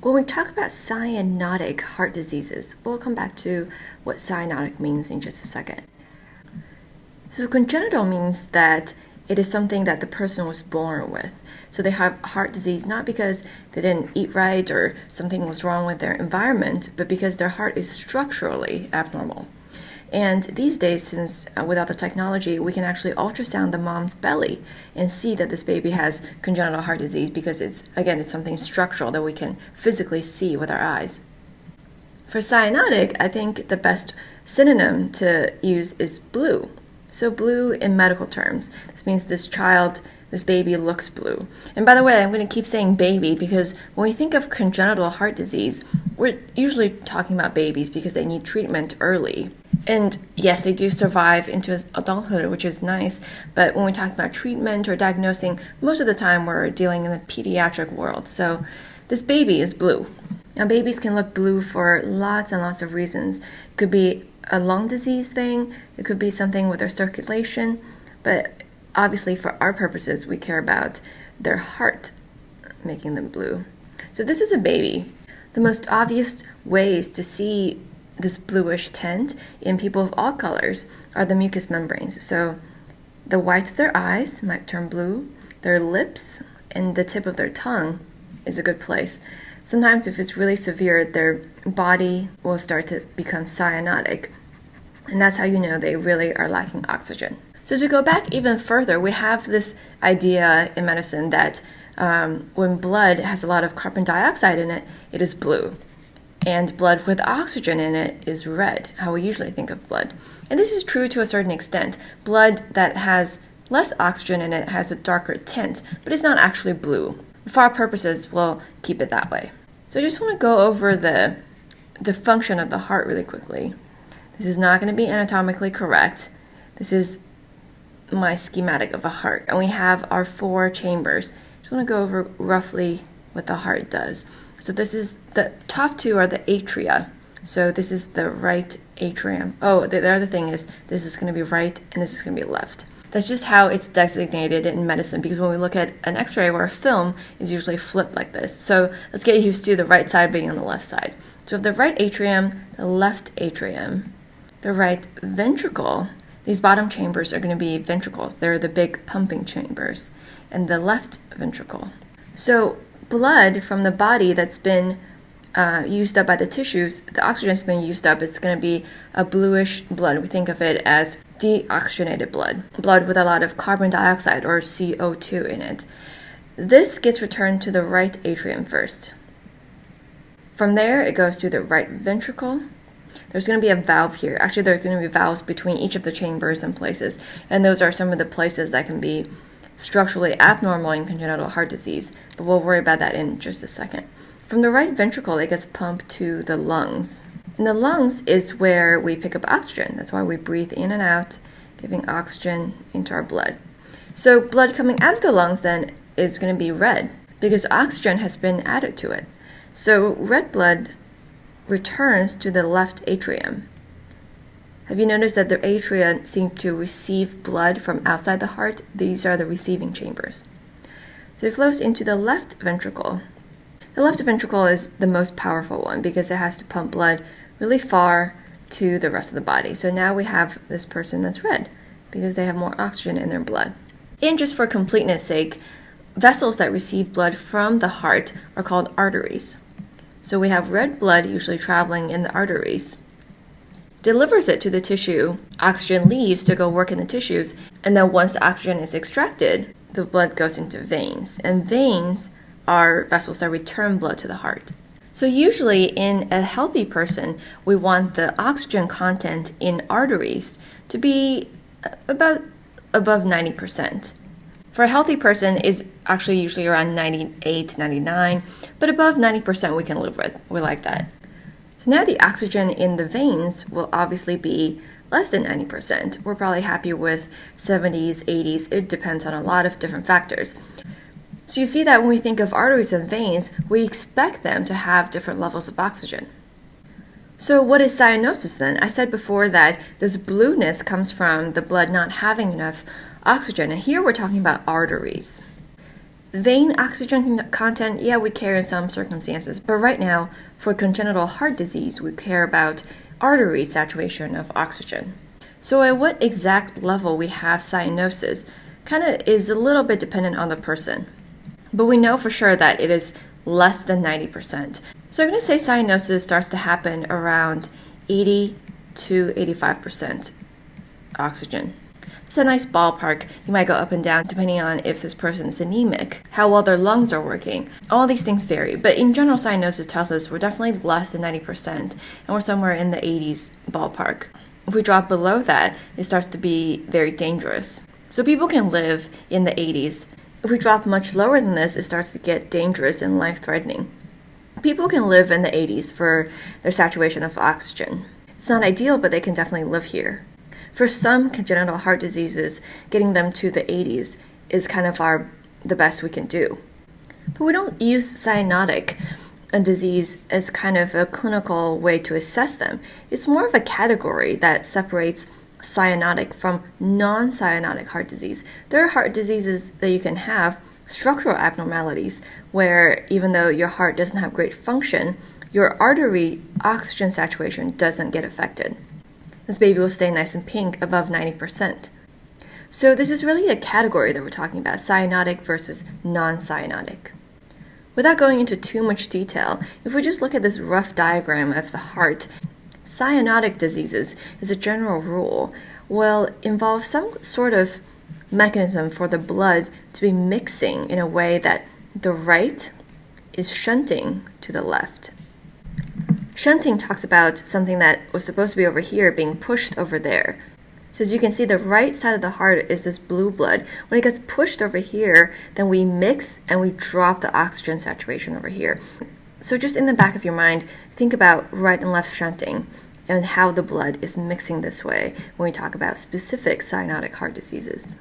When we talk about cyanotic heart diseases, we'll come back to what cyanotic means in just a second. So, congenital means that it is something that the person was born with. So, they have heart disease not because they didn't eat right or something was wrong with their environment, but because their heart is structurally abnormal. And these days, since uh, without the technology, we can actually ultrasound the mom's belly and see that this baby has congenital heart disease because it's, again, it's something structural that we can physically see with our eyes. For cyanotic, I think the best synonym to use is blue. So, blue in medical terms. This means this child, this baby looks blue. And by the way, I'm going to keep saying baby because when we think of congenital heart disease, we're usually talking about babies because they need treatment early. And yes, they do survive into adulthood, which is nice. But when we talk about treatment or diagnosing, most of the time we're dealing in the pediatric world. So this baby is blue. Now, babies can look blue for lots and lots of reasons. It could be a lung disease thing, it could be something with their circulation, but obviously, for our purposes, we care about their heart making them blue. So, this is a baby. The most obvious ways to see this bluish tint in people of all colors are the mucous membranes. So the whites of their eyes might turn blue, their lips and the tip of their tongue is a good place. Sometimes, if it's really severe, their body will start to become cyanotic, and that's how you know they really are lacking oxygen. So, to go back even further, we have this idea in medicine that um, when blood has a lot of carbon dioxide in it, it is blue and blood with oxygen in it is red, how we usually think of blood. And this is true to a certain extent. Blood that has less oxygen in it has a darker tint, but it's not actually blue. For our purposes, we'll keep it that way. So I just want to go over the, the function of the heart really quickly. This is not going to be anatomically correct. This is my schematic of a heart. And we have our four chambers. I Just want to go over roughly what the heart does. So this is the top two are the atria. So this is the right atrium. Oh, the, the other thing is this is going to be right and this is going to be left. That's just how it's designated in medicine because when we look at an x ray or a film, it's usually flipped like this. So let's get used to the right side being on the left side. So the right atrium, the left atrium, the right ventricle, these bottom chambers are going to be ventricles. They're the big pumping chambers. And the left ventricle. So blood from the body that's been uh, used up by the tissues, the oxygen's been used up, it's going to be a bluish blood. We think of it as deoxygenated blood, blood with a lot of carbon dioxide or CO2 in it. This gets returned to the right atrium first. From there, it goes to the right ventricle. There's going to be a valve here. Actually, there are going to be valves between each of the chambers and places, and those are some of the places that can be structurally abnormal in congenital heart disease, but we'll worry about that in just a second. From the right ventricle, it gets pumped to the lungs. And the lungs is where we pick up oxygen. That's why we breathe in and out, giving oxygen into our blood. So, blood coming out of the lungs then is going to be red because oxygen has been added to it. So, red blood returns to the left atrium. Have you noticed that the atria seem to receive blood from outside the heart? These are the receiving chambers. So it flows into the left ventricle. The left ventricle is the most powerful one because it has to pump blood really far to the rest of the body. So now we have this person that's red because they have more oxygen in their blood. And just for completeness sake, vessels that receive blood from the heart are called arteries. So we have red blood usually traveling in the arteries delivers it to the tissue. Oxygen leaves to go work in the tissues, and then once the oxygen is extracted, the blood goes into veins. And veins are vessels that return blood to the heart. So, usually in a healthy person, we want the oxygen content in arteries to be about above 90%. For a healthy person is actually usually around 98 to 99, but above 90% we can live with. We like that. So now the oxygen in the veins will obviously be less than 90%. We're probably happy with 70s, 80s. It depends on a lot of different factors. So you see that when we think of arteries and veins, we expect them to have different levels of oxygen. So, what is cyanosis then? I said before that this blueness comes from the blood not having enough oxygen, and here we're talking about arteries. Vein oxygen content, yeah, we care in some circumstances, but right now, for congenital heart disease, we care about artery saturation of oxygen. So, at what exact level we have cyanosis kind of is a little bit dependent on the person, but we know for sure that it is less than 90%. So, I'm going to say cyanosis starts to happen around 80 to 85% oxygen. It's a nice ballpark. You might go up and down depending on if this person is anemic, how well their lungs are working. All these things vary, but in general, cyanosis tells us we're definitely less than 90%, and we're somewhere in the 80s ballpark. If we drop below that, it starts to be very dangerous. So people can live in the 80s. If we drop much lower than this, it starts to get dangerous and life threatening. People can live in the 80s for their saturation of oxygen. It's not ideal, but they can definitely live here. For some congenital heart diseases, getting them to the 80s is kind of our the best we can do. But we don't use cyanotic a disease as kind of a clinical way to assess them. It's more of a category that separates cyanotic from non cyanotic heart disease. There are heart diseases that you can have structural abnormalities where even though your heart doesn't have great function, your artery oxygen saturation doesn't get affected. This baby will stay nice and pink above 90%. So this is really a category that we're talking about, cyanotic versus non-cyanotic. Without going into too much detail, if we just look at this rough diagram of the heart, cyanotic diseases, as a general rule, will involve some sort of mechanism for the blood to be mixing in a way that the right is shunting to the left. Shunting talks about something that was supposed to be over here being pushed over there. So as you can see, the right side of the heart is this blue blood. When it gets pushed over here, then we mix and we drop the oxygen saturation over here. So just in the back of your mind, think about right and left shunting and how the blood is mixing this way when we talk about specific cyanotic heart diseases.